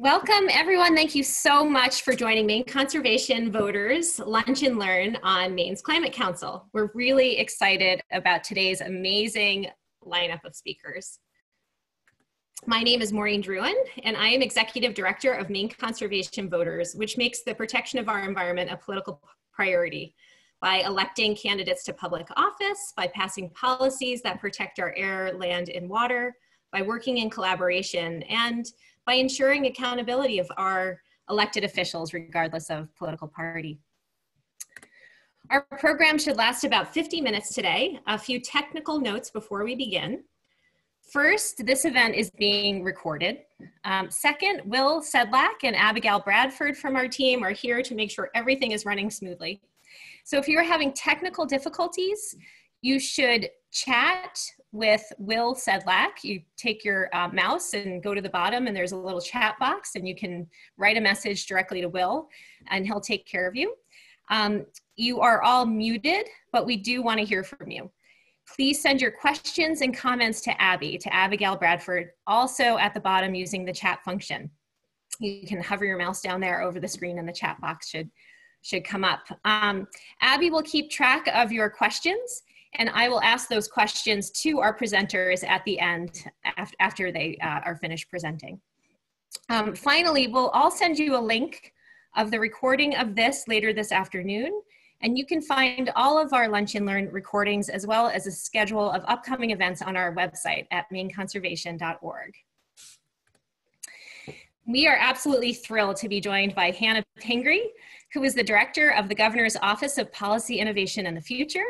Welcome, everyone. Thank you so much for joining Maine Conservation Voters Lunch and Learn on Maine's Climate Council. We're really excited about today's amazing lineup of speakers. My name is Maureen Drouin, and I am Executive Director of Maine Conservation Voters, which makes the protection of our environment a political priority by electing candidates to public office, by passing policies that protect our air, land, and water, by working in collaboration, and by ensuring accountability of our elected officials regardless of political party. Our program should last about 50 minutes today. A few technical notes before we begin. First, this event is being recorded. Um, second, Will Sedlak and Abigail Bradford from our team are here to make sure everything is running smoothly. So if you're having technical difficulties, you should chat with Will Sedlak. You take your uh, mouse and go to the bottom, and there's a little chat box, and you can write a message directly to Will, and he'll take care of you. Um, you are all muted, but we do want to hear from you. Please send your questions and comments to Abby, to Abigail Bradford, also at the bottom using the chat function. You can hover your mouse down there over the screen, and the chat box should should come up. Um, Abby will keep track of your questions and I will ask those questions to our presenters at the end after they uh, are finished presenting. Um, finally, we'll all send you a link of the recording of this later this afternoon. And you can find all of our Lunch and Learn recordings as well as a schedule of upcoming events on our website at maineconservation.org. We are absolutely thrilled to be joined by Hannah Pingree, who is the Director of the Governor's Office of Policy Innovation and the Future,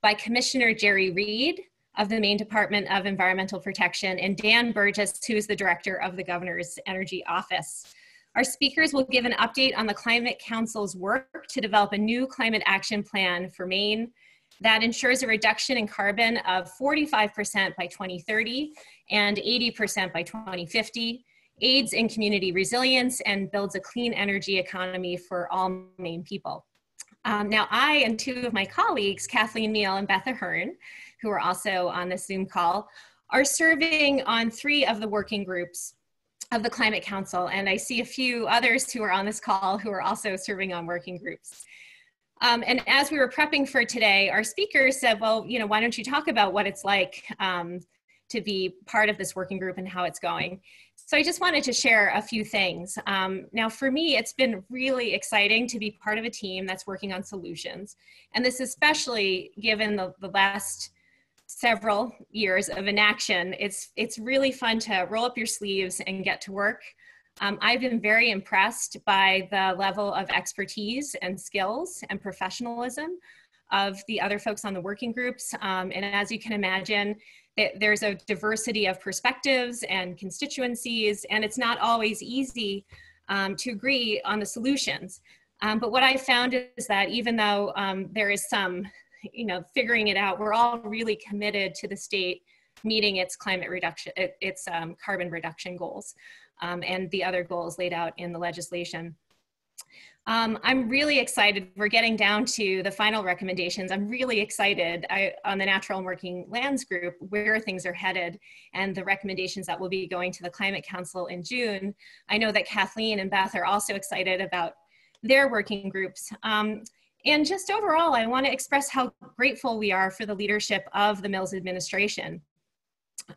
by Commissioner Jerry Reid of the Maine Department of Environmental Protection and Dan Burgess, who is the Director of the Governor's Energy Office. Our speakers will give an update on the Climate Council's work to develop a new climate action plan for Maine that ensures a reduction in carbon of 45% by 2030 and 80% by 2050, aids in community resilience, and builds a clean energy economy for all Maine people. Um, now, I and two of my colleagues, Kathleen Neal and Beth Ahearn, who are also on the Zoom call, are serving on three of the working groups of the Climate Council. And I see a few others who are on this call who are also serving on working groups. Um, and as we were prepping for today, our speaker said, well, you know, why don't you talk about what it's like um, to be part of this working group and how it's going. So I just wanted to share a few things. Um, now, for me, it's been really exciting to be part of a team that's working on solutions. And this especially given the, the last several years of inaction, it's, it's really fun to roll up your sleeves and get to work. Um, I've been very impressed by the level of expertise and skills and professionalism of the other folks on the working groups. Um, and as you can imagine, there's a diversity of perspectives and constituencies, and it's not always easy um, to agree on the solutions. Um, but what I found is that even though um, there is some, you know, figuring it out, we're all really committed to the state meeting its climate reduction, its um, carbon reduction goals, um, and the other goals laid out in the legislation. Um, I'm really excited. We're getting down to the final recommendations. I'm really excited I, on the Natural and Working Lands Group where things are headed and the recommendations that will be going to the Climate Council in June. I know that Kathleen and Beth are also excited about their working groups. Um, and just overall, I want to express how grateful we are for the leadership of the Mills administration.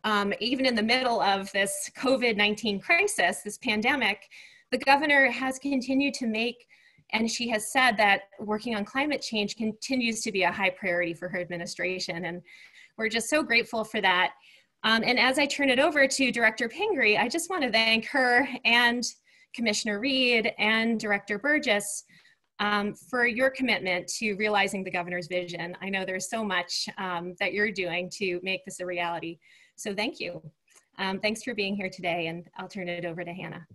Um, even in the middle of this COVID 19 crisis, this pandemic, the governor has continued to make and she has said that working on climate change continues to be a high priority for her administration. And we're just so grateful for that. Um, and as I turn it over to Director Pingree, I just want to thank her and Commissioner Reid and Director Burgess um, for your commitment to realizing the governor's vision. I know there's so much um, that you're doing to make this a reality. So thank you. Um, thanks for being here today, and I'll turn it over to Hannah.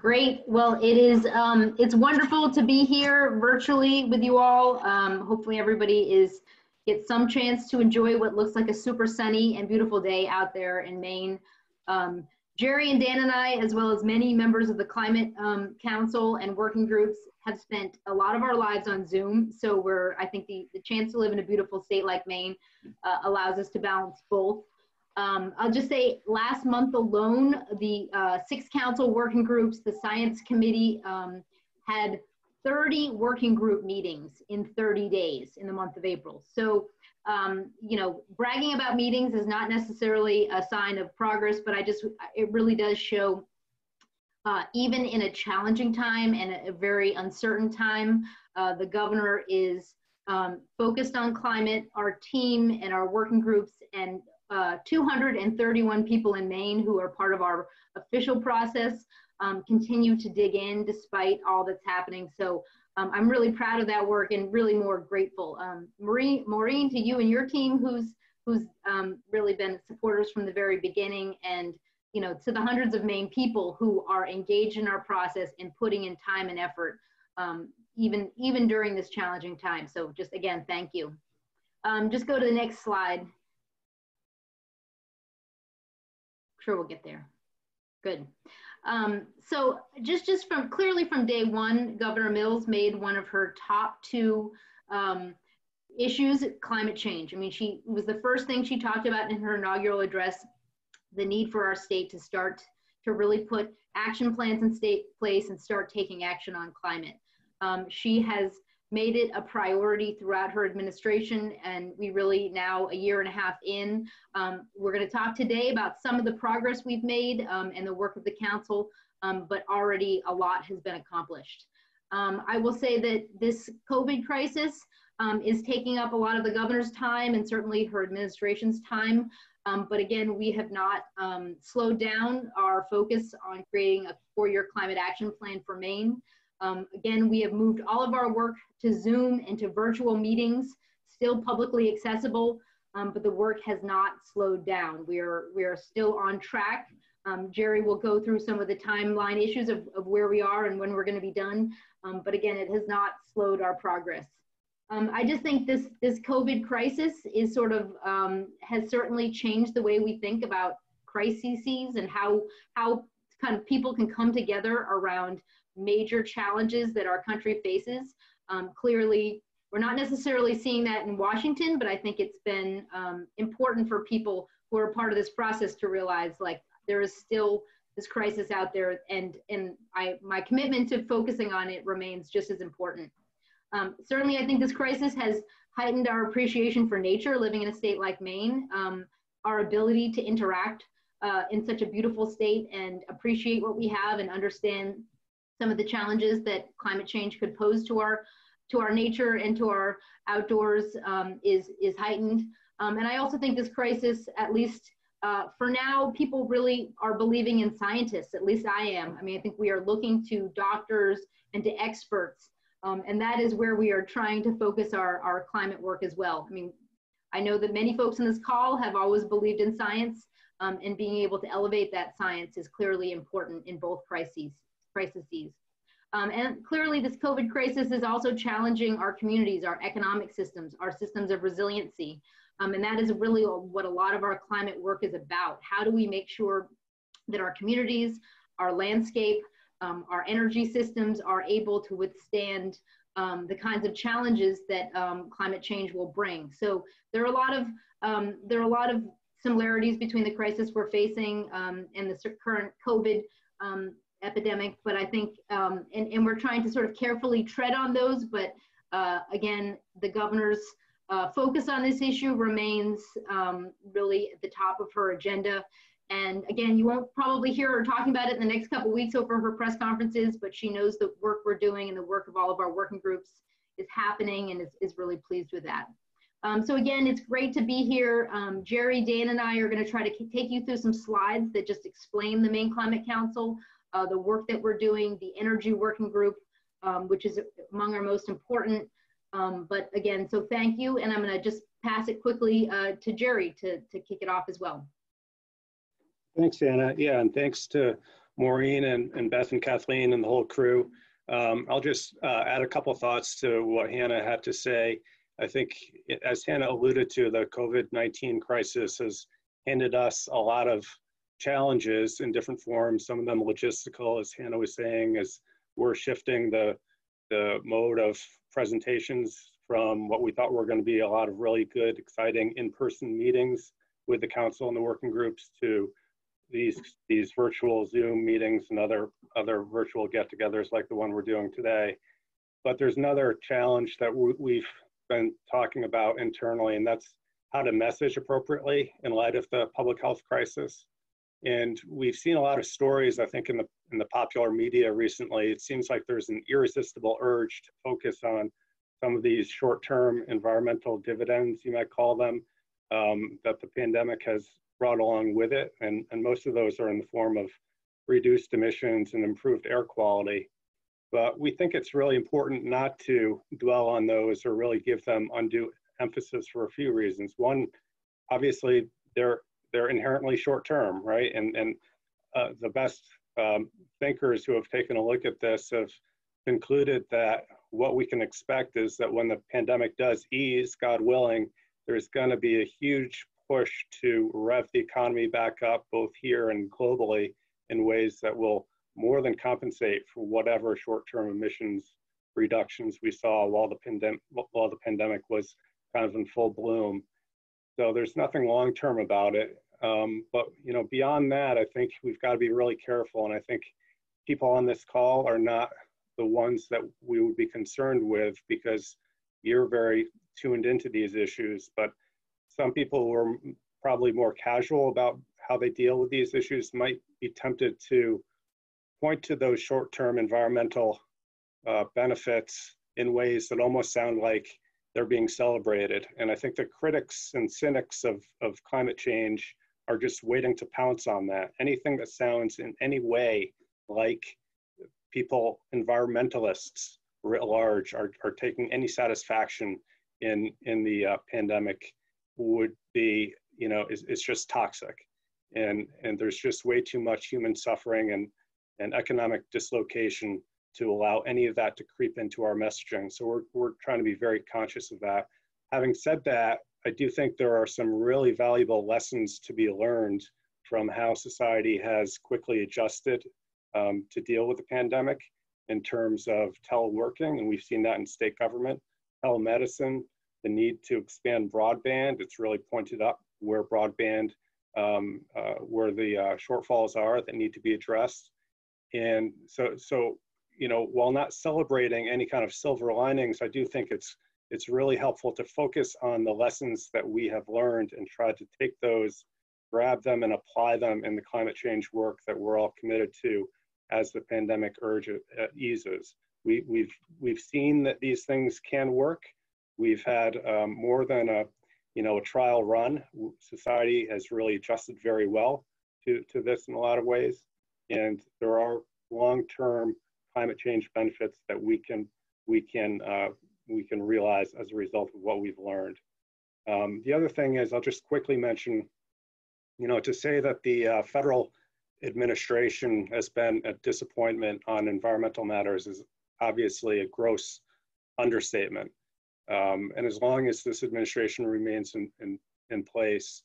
Great. Well, it is, um, it's wonderful to be here virtually with you all. Um, hopefully everybody is, get some chance to enjoy what looks like a super sunny and beautiful day out there in Maine. Um, Jerry and Dan and I, as well as many members of the Climate um, Council and working groups have spent a lot of our lives on Zoom. So we're, I think the, the chance to live in a beautiful state like Maine uh, allows us to balance both. Um, I'll just say last month alone, the uh, six council working groups, the science committee um, had 30 working group meetings in 30 days in the month of April. So, um, you know, bragging about meetings is not necessarily a sign of progress, but I just, it really does show, uh, even in a challenging time and a, very uncertain time, uh, the governor is um, focused on climate. Our team and our working groups and uh, 231 people in Maine who are part of our official process um, continue to dig in despite all that's happening. So um, I'm really proud of that work and really more grateful. Um, Maureen, Maureen, to you and your team who's who's um, really been supporters from the very beginning and you know to the hundreds of Maine people who are engaged in our process and putting in time and effort um, even even during this challenging time. So just again, thank you. Um, just go to the next slide. Sure, we'll get there. Good. Um, so just, just from clearly from day one, Governor Mills made one of her top two um, issues climate change. I mean, she was the first thing she talked about in her inaugural address, the need for our state to start to really put action plans in state place and start taking action on climate. Um, she has made it a priority throughout her administration. And we really now, a year and a half in, um, we're going to talk today about some of the progress we've made um, and the work of the council, um, but already a lot has been accomplished. Um, I will say that this COVID crisis um, is taking up a lot of the governor's time and certainly her administration's time. Um, but again, we have not slowed down our focus on creating a four-year climate action plan for Maine. Um, again, we have moved all of our work to Zoom and to virtual meetings, still publicly accessible, um, but the work has not slowed down. We are, we are still on track. Um, Jerry will go through some of the timeline issues of, of where we are and when we're going to be done. Um, but again, it has not slowed our progress. Um, I just think this, this COVID crisis is sort of, um, has certainly changed the way we think about crises and how, how kind of people can come together around major challenges that our country faces. Um, clearly, we're not necessarily seeing that in Washington, but I think it's been um, important for people who are part of this process to realize like there is still this crisis out there and, and I, my commitment to focusing on it remains just as important. Um, certainly, I think this crisis has heightened our appreciation for nature living in a state like Maine, um, our ability to interact uh, in such a beautiful state and appreciate what we have and understand some of the challenges that climate change could pose to our to our nature and to our outdoors um, is is heightened. Um, and I also think this crisis, at least uh, for now, people really are believing in scientists. At least I am. I mean, I think we are looking to doctors and to experts, um, and that is where we are trying to focus our our climate work as well. I mean, I know that many folks in this call have always believed in science, um, and being able to elevate that science is clearly important in both crises crises. Um, and clearly this COVID crisis is also challenging our communities, our economic systems, our systems of resiliency. Um, and that is really what a lot of our climate work is about. How do we make sure that our communities, our landscape, um, our energy systems are able to withstand um, the kinds of challenges that um, climate change will bring. So there are a lot of um, there are a lot of similarities between the crisis we're facing and the current COVID epidemic, but I think, um, and, and we're trying to sort of carefully tread on those, but uh, again, the governor's uh, focus on this issue remains um, really at the top of her agenda. And again, you won't probably hear her talking about it in the next couple weeks over her press conferences, but she knows the work we're doing and the work of all of our working groups is happening and is, is really pleased with that. Um, so again, it's great to be here. Um, Jerry, Dan, and I are going to try to take you through some slides that just explain the Maine Climate Council uh, the work that we're doing, the energy working group, um, which is among our most important. Um, but again, so thank you. And I'm gonna just pass it quickly uh, to Jerry to, to kick it off as well. Thanks, Anna. Yeah, and thanks to Maureen and, and Beth and Kathleen and the whole crew. Um, I'll just uh, add a couple thoughts to what Hannah had to say. I think, as Hannah alluded to, the COVID-19 crisis has handed us a lot of challenges in different forms, some of them logistical, as Hannah was saying, as we're shifting the, the mode of presentations from what we thought were going to be a lot of really good, exciting in-person meetings with the council and the working groups to these these virtual Zoom meetings and other other virtual get-togethers like the one we're doing today. But there's another challenge that we've been talking about internally, and that's how to message appropriately in light of the public health crisis. And we've seen a lot of stories, I think, in the in the popular media recently. It seems like there's an irresistible urge to focus on some of these short-term environmental dividends, you might call them, um, that the pandemic has brought along with it. And, and most of those are in the form of reduced emissions and improved air quality. But we think it's really important not to dwell on those or really give them undue emphasis for a few reasons. One, obviously, they're they're inherently short term, right? And and uh, the best um, thinkers who have taken a look at this have concluded that what we can expect is that when the pandemic does ease, God willing, there's going to be a huge push to rev the economy back up, both here and globally, in ways that will more than compensate for whatever short-term emissions reductions we saw while the pandemic while the pandemic was kind of in full bloom. So there's nothing long term about it. Um, but you know, beyond that, I think we've got to be really careful. And I think people on this call are not the ones that we would be concerned with because you're very tuned into these issues. But some people who are probably more casual about how they deal with these issues might be tempted to point to those short-term environmental uh, benefits in ways that almost sound like they're being celebrated. And I think the critics and cynics of, of climate change are just waiting to pounce on that. Anything that sounds in any way like people, environmentalists writ large, are, are taking any satisfaction in, in the uh, pandemic would be, you know, is, is just toxic. And, and there's just way too much human suffering and, and economic dislocation to allow any of that to creep into our messaging. So we're, we're trying to be very conscious of that. Having said that, I do think there are some really valuable lessons to be learned from how society has quickly adjusted um, to deal with the pandemic in terms of teleworking, and we've seen that in state government, telemedicine, the need to expand broadband. It's really pointed up where broadband, um, uh, where the uh, shortfalls are that need to be addressed. And so, so you know, while not celebrating any kind of silver linings, I do think it's it's really helpful to focus on the lessons that we have learned and try to take those, grab them, and apply them in the climate change work that we're all committed to as the pandemic urge uh, eases. We, we've we've seen that these things can work. We've had um, more than a you know a trial run. Society has really adjusted very well to, to this in a lot of ways, and there are long-term climate change benefits that we can we can uh, we can realize as a result of what we've learned. Um, the other thing is I'll just quickly mention, you know, to say that the uh, federal administration has been a disappointment on environmental matters is obviously a gross understatement. Um, and as long as this administration remains in, in, in place,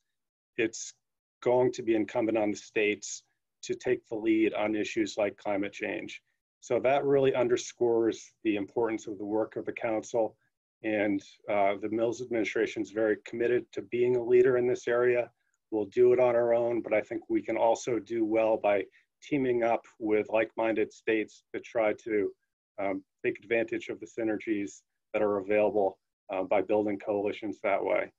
it's going to be incumbent on the states to take the lead on issues like climate change. So that really underscores the importance of the work of the council. And uh, the Mills administration is very committed to being a leader in this area. We'll do it on our own, but I think we can also do well by teaming up with like-minded states to try to um, take advantage of the synergies that are available uh, by building coalitions that way.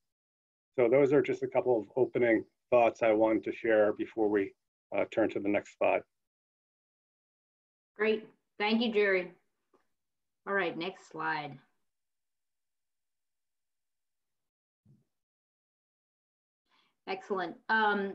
So those are just a couple of opening thoughts I wanted to share before we uh, turn to the next slide. Great. Thank you, Jerry. All right, next slide. Excellent. Um,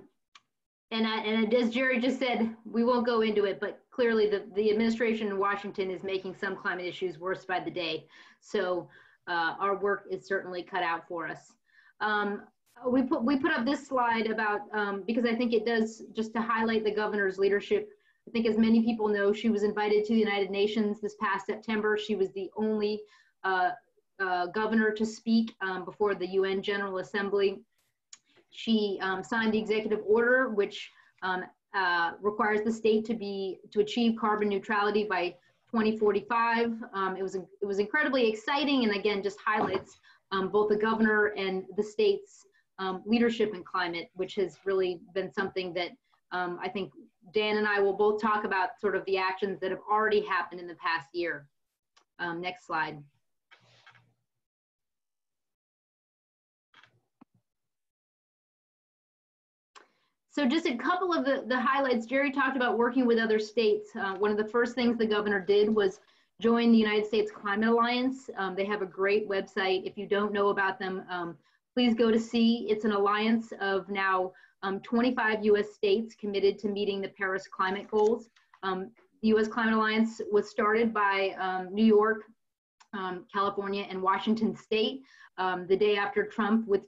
and, I, and as Jerry just said, we won't go into it, but clearly the, the administration in Washington is making some climate issues worse by the day. So uh, our work is certainly cut out for us. Um, we put we put up this slide about um, because I think it does just to highlight the governor's leadership I think as many people know, she was invited to the United Nations this past September. She was the only uh, uh, governor to speak um, before the UN General Assembly. She um, signed the executive order, which um, uh, requires the state to be to achieve carbon neutrality by 2045. Um, it was it was incredibly exciting, and again, just highlights um, both the governor and the state's um, leadership in climate, which has really been something that I think Dan and I will both talk about sort of the actions that have already happened in the past year. Um, next slide. So just a couple of the, the highlights. Jerry talked about working with other states. Uh, one of the first things the governor did was join the United States Climate Alliance. Um, they have a great website. If you don't know about them, um, please go to see. It's an alliance of now um, 25 US states committed to meeting the Paris climate goals. Um, the US Climate Alliance was started by um, New York, um, California, and Washington State the day after Trump with,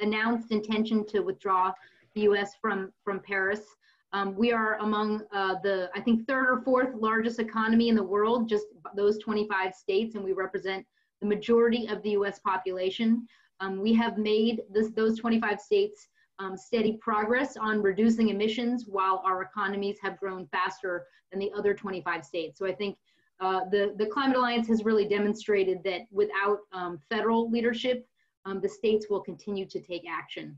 announced intention to withdraw the US from, from Paris. Um, we are among uh, the, I think, third or fourth largest economy in the world, just those 25 states, and we represent the majority of the US population. Um, we have made this, those 25 states um, steady progress on reducing emissions while our economies have grown faster than the other 25 states. So I think uh, the, the Climate Alliance has really demonstrated that without um, federal leadership, um, the states will continue to take action.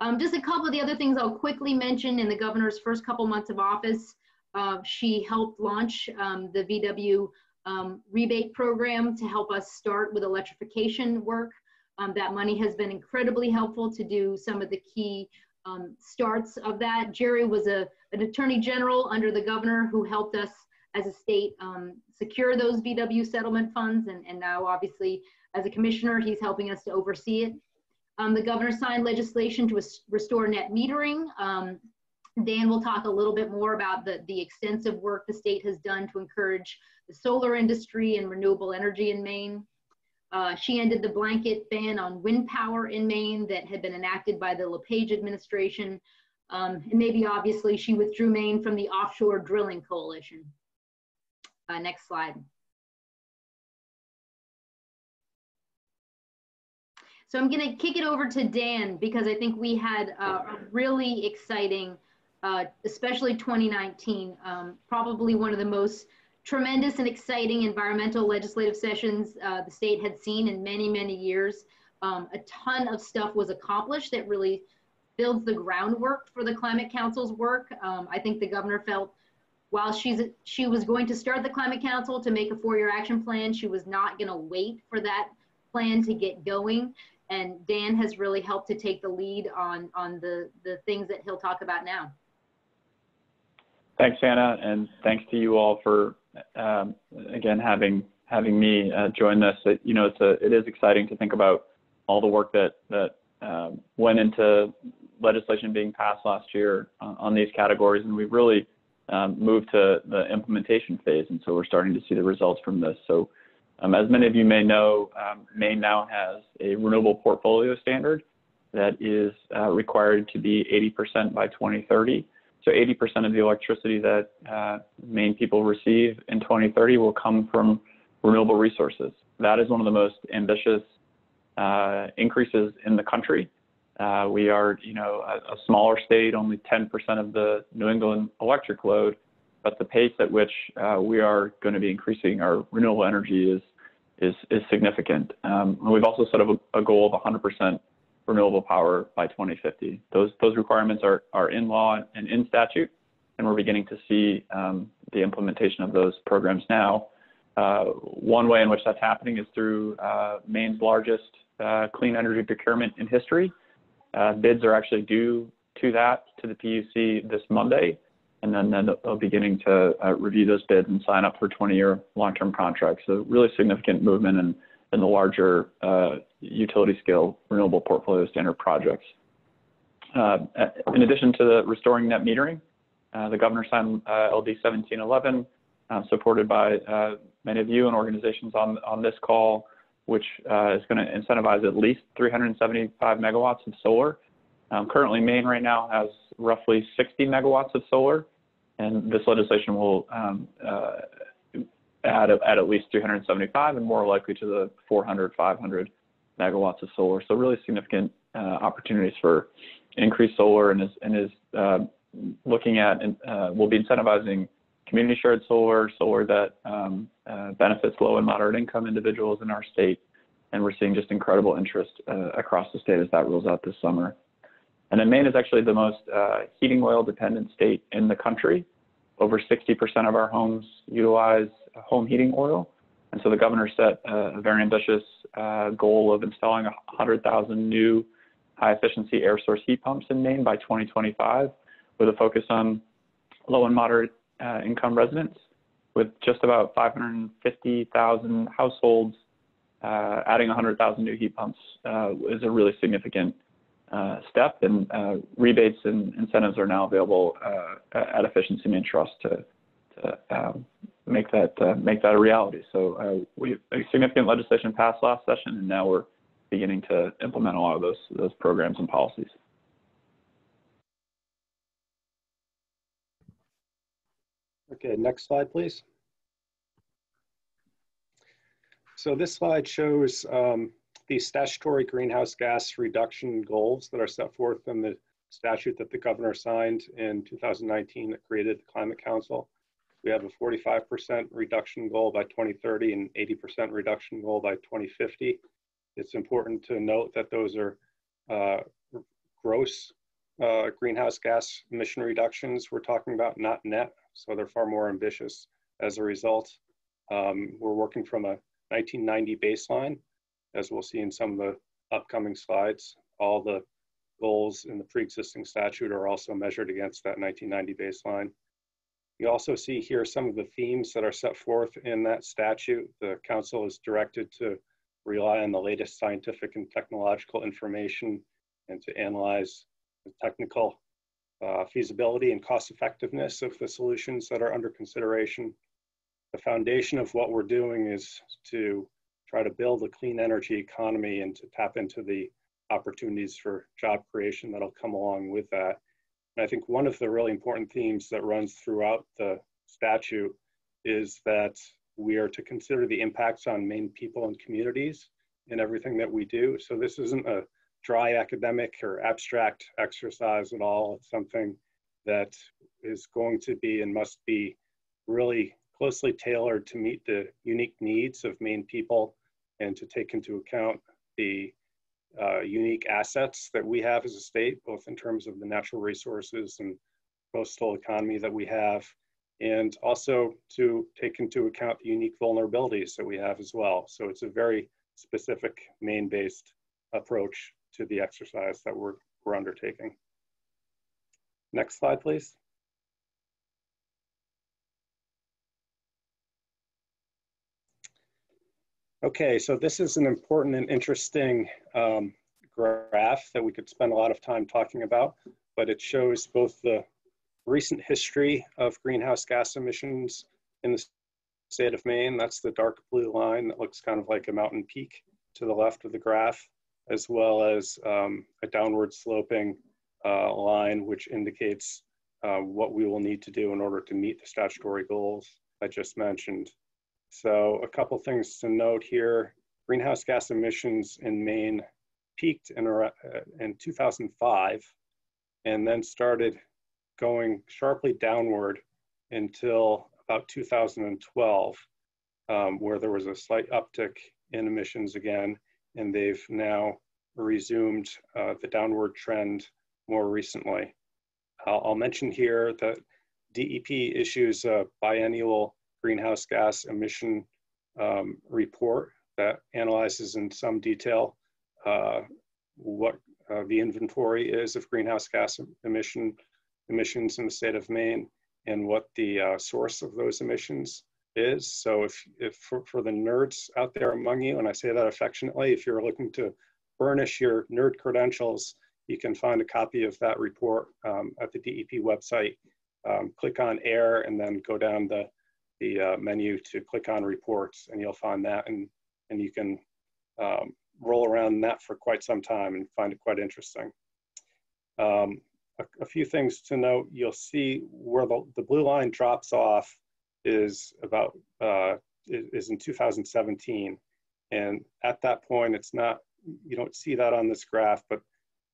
Um, just a couple of the other things I'll quickly mention in the governor's first couple months of office. Uh, she helped launch um, the VW um, rebate program to help us start with electrification work. Um, that money has been incredibly helpful to do some of the key um, starts of that. Jerry was a, an attorney general under the governor who helped us as a state um, secure those VW settlement funds. And, and now obviously as a commissioner, he's helping us to oversee it. Um, the governor signed legislation to restore net metering. Um, Dan will talk a little bit more about the, the extensive work the state has done to encourage the solar industry and renewable energy in Maine. Uh, she ended the blanket ban on wind power in Maine that had been enacted by the LePage administration. Um, and maybe obviously she withdrew Maine from the offshore drilling coalition. Uh, next slide. So I'm going to kick it over to Dan because I think we had uh, a really exciting, uh, especially 2019, um, probably one of the most tremendous and exciting environmental legislative sessions uh, the state had seen in many, many years. Um, a ton of stuff was accomplished that really builds the groundwork for the Climate Council's work. Um, I think the governor felt while she's she was going to start the Climate Council to make a four-year action plan, she was not going to wait for that plan to get going and Dan has really helped to take the lead on on the the things that he'll talk about now. Thanks, Hannah, and thanks to you all for again having having me uh, join this. It, you know, it's a it is exciting to think about all the work that that um, went into legislation being passed last year on, on these categories, and we've really um, moved to the implementation phase, and so we're starting to see the results from this. So um, as many of you may know, um, Maine now has a renewable portfolio standard that is uh, required to be 80% by 2030. So 80% of the electricity that uh, Maine people receive in 2030 will come from renewable resources. That is one of the most ambitious uh, increases in the country. Uh, we are, you know, a, a, smaller state, only 10% of the New England electric load, but the pace at which uh, we are going to be increasing our renewable energy is is, is significant. Um, we've also set up a, a, goal of 100% renewable power by 2050. Those, those requirements are, are in law and in statute, and we're beginning to see um, the implementation of those programs now. Uh, one way in which that's happening is through uh, Maine's largest uh, clean energy procurement in history. Uh, bids are actually due to that, to the PUC this Monday and then, then they'll beginning to uh, review those bids and sign up for 20-year long-term contracts. So really significant movement in, in the larger uh, utility scale renewable portfolio standard projects. Uh, in addition to the restoring net metering, uh, the governor signed LD 1711, uh, supported by many of you and organizations on, on this call, which is going to incentivize at least 375 megawatts of solar. Um, currently, Maine right now has roughly 60 megawatts of solar, and this legislation will um, add, add at least 375 and more likely to the 400, 500 megawatts of solar. So really significant uh, opportunities for increased solar and is, and is uh, looking at and uh, will be incentivizing community shared solar, solar that um, uh, benefits low and moderate income individuals in our state, and we're seeing just incredible interest uh, across the state as that rolls out this summer. And then Maine is actually the most uh, heating oil dependent state in the country. Over 60% of our homes utilize home heating oil. And so the governor set a very ambitious uh, goal of installing 100,000 new high efficiency air source heat pumps in Maine by 2025 with a focus on low and moderate uh, income residents with just about 550,000 households uh, adding 100,000 new heat pumps uh, is a really significant step, and uh, rebates and incentives are now available uh, at Efficiency Maine Trust to, um, make that uh, make that a reality. So we a significant legislation passed last session, and now we're beginning to implement a lot of those those programs and policies. Okay, next slide, please. So this slide shows um, the statutory greenhouse gas reduction goals that are set forth in the statute that the governor signed in 2019 that created the Climate Council. We have a 45% reduction goal by 2030 and 80% reduction goal by 2050. It's important to note that those are uh, gross uh, greenhouse gas emission reductions we're talking about, not net. So they're far more ambitious as a result. Um, we're working from a 1990 baseline, as we'll see in some of the upcoming slides. All the goals in the pre-existing statute are also measured against that 1990 baseline. You also see here some of the themes that are set forth in that statute. The council is directed to rely on the latest scientific and technological information and to analyze the technical uh, feasibility and cost effectiveness of the solutions that are under consideration the foundation of what we're doing is to try to build a clean energy economy and to tap into the opportunities for job creation that'll come along with that. And I think one of the really important themes that runs throughout the statute is that we are to consider the impacts on Maine people and communities in everything that we do. So this isn't a dry academic or abstract exercise at all. It's something that is going to be and must be really closely tailored to meet the unique needs of Maine people and to take into account the uh, unique assets that we have as a state, both in terms of the natural resources and coastal economy that we have, and also to take into account the unique vulnerabilities that we have as well. So it's a very specific Maine-based approach to the exercise that we're, we're undertaking. Next slide, please. Okay, so this is an important and interesting um, graph that we could spend a lot of time talking about, but it shows both the recent history of greenhouse gas emissions in the state of Maine. That's the dark blue line that looks kind of like a mountain peak to the left of the graph, as well as um, a downward sloping uh, line, which indicates uh, what we will need to do in order to meet the statutory goals I just mentioned. So a couple things to note here. Greenhouse gas emissions in Maine peaked in, uh, in 2005 and then started going sharply downward until about 2012, um, where there was a slight uptick in emissions again, and they've now resumed uh, the downward trend more recently. I'll, I'll mention here that DEP issues a biennial greenhouse gas emission um, report that analyzes in some detail uh, what uh, the inventory is of greenhouse gas emission emissions in the state of Maine and what the uh, source of those emissions is. So if, if for, for the nerds out there among you, and I say that affectionately, if you're looking to burnish your nerd credentials, you can find a copy of that report um, at the DEP website. Um, click on air and then go down the the uh, menu to click on reports and you'll find that and, and you can um, roll around that for quite some time and find it quite interesting. Um, a, a, few things to note, you'll see where the, the blue line drops off is about, uh, is in 2017. And at that point, it's not, you don't see that on this graph, but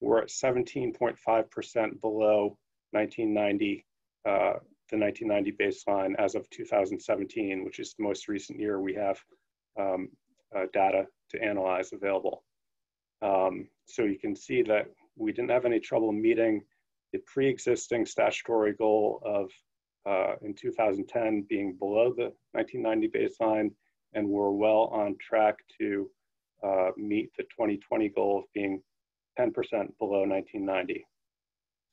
we're at 17.5% below 1990 uh, the 1990 baseline as of 2017, which is the most recent year we have um, uh, data to analyze available. Um, so you can see that we didn't have any trouble meeting the pre-existing statutory goal of uh, in 2010 being below the 1990 baseline, and we're well on track to uh, meet the 2020 goal of being 10% below 1990.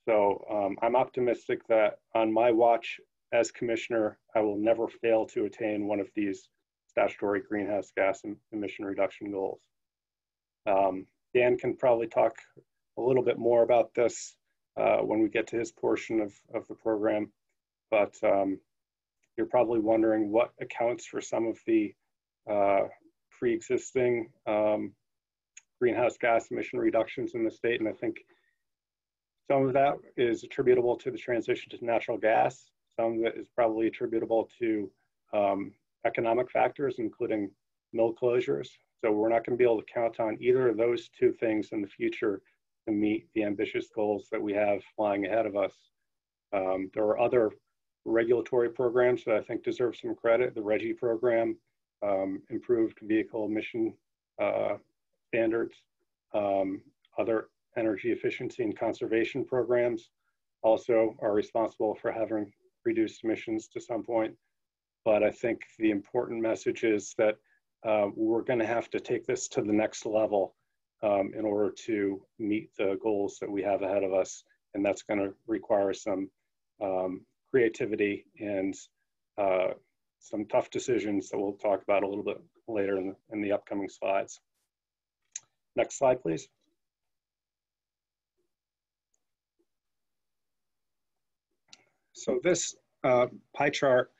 So um, I'm optimistic that on my watch as commissioner, I will never fail to attain one of these statutory greenhouse gas emission reduction goals. Um, Dan can probably talk a little bit more about this uh, when we get to his portion of, of the program, but um, you're probably wondering what accounts for some of the uh, pre-existing um, greenhouse gas emission reductions in the state, and I think some of that is attributable to the transition to natural gas. Some of it is probably attributable to um, economic factors, including mill closures. So we're not going to be able to count on either of those two things in the future to meet the ambitious goals that we have lying ahead of us. Um, there are other regulatory programs that I think deserve some credit. The RGGI program, um, improved vehicle emission uh, standards, um, other energy efficiency and conservation programs also are responsible for having reduced emissions to some point. But I think the important message is that uh, we're going to have to take this to the next level um, in order to meet the goals that we have ahead of us. And that's going to require some um, creativity and uh, some tough decisions that we'll talk about a little bit later in the, in the upcoming slides. Next slide, please. So this uh, pie chart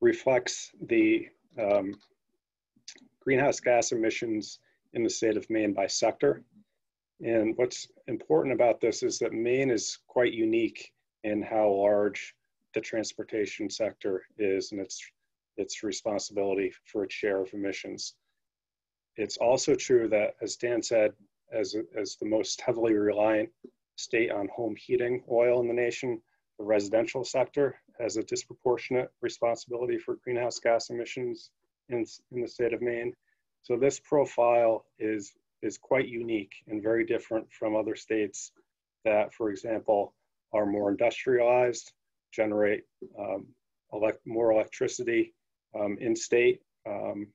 reflects the um, greenhouse gas emissions in the state of Maine by sector. And what's important about this is that Maine is quite unique in how large the transportation sector is and its, its responsibility for its share of emissions. It's also true that, as Dan said, as, as the most heavily reliant state on home heating oil in the nation, the residential sector has a disproportionate responsibility for greenhouse gas emissions in, in the state of Maine. So this profile is, is quite unique and very different from other states that, for example, are more industrialized, generate um, elect more electricity um, in state um,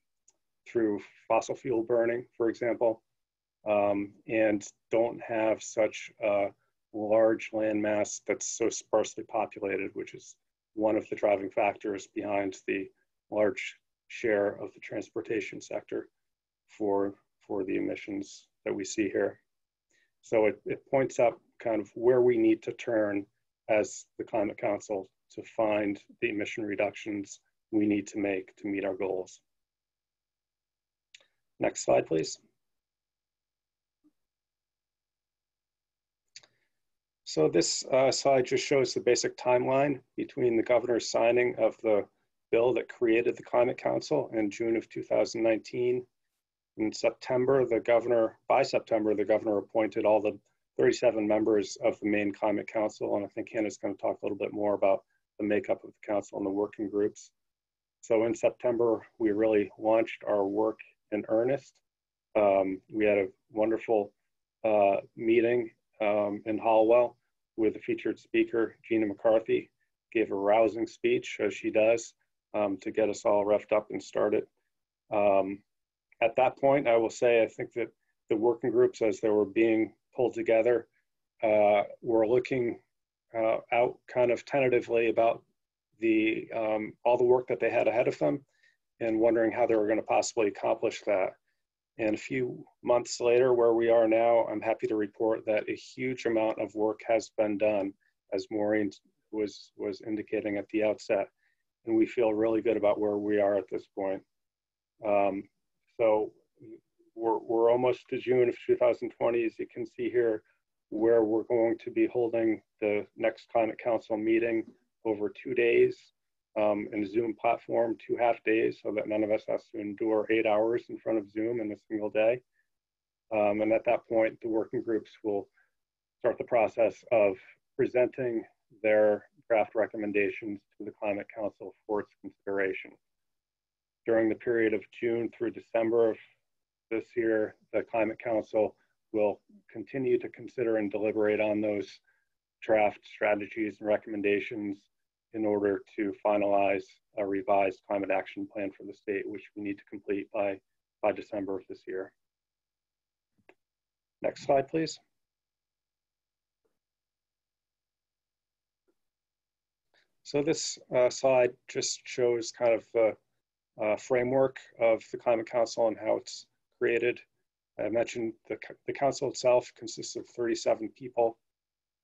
through fossil fuel burning, for example, um, and don't have such a large landmass that's so sparsely populated, which is one of the driving factors behind the large share of the transportation sector for, for the emissions that we see here. So it, it points up kind of where we need to turn as the Climate Council to find the emission reductions we need to make to meet our goals. Next slide, please. So this uh, slide just shows the basic timeline between the governor's signing of the bill that created the Climate Council in June of 2019. In September, the governor, by September, the governor appointed all the 37 members of the Maine Climate Council, and I think Hannah's going to talk a little bit more about the makeup of the council and the working groups. So in September, we really launched our work in earnest. Um, we had a wonderful uh, meeting um, in Hallowell with a featured speaker, Gina McCarthy, gave a rousing speech, as she does, um, to get us all revved up and started. Um, at that point, I will say I think that the working groups, as they were being pulled together, uh, were looking uh, out kind of tentatively about the um, all the work that they had ahead of them and wondering how they were going to possibly accomplish that. And a few months later, where we are now, I'm happy to report that a huge amount of work has been done, as Maureen was, was indicating at the outset. And we feel really good about where we are at this point. Um, so we're, we're almost to June of 2020, as you can see here, where we're going to be holding the next Climate Council meeting over two days um, in a Zoom platform two half days so that none of us has to endure eight hours in front of Zoom in a single day. Um, and at that point, the working groups will start the process of presenting their draft recommendations to the Climate Council for its consideration. During the period of June through December of this year, the Climate Council will continue to consider and deliberate on those draft strategies and recommendations in order to finalize a revised climate action plan for the state, which we need to complete by, by December of this year. Next slide, please. So this uh, slide just shows kind of the uh, framework of the Climate Council and how it's created. I mentioned the, the council itself consists of 37 people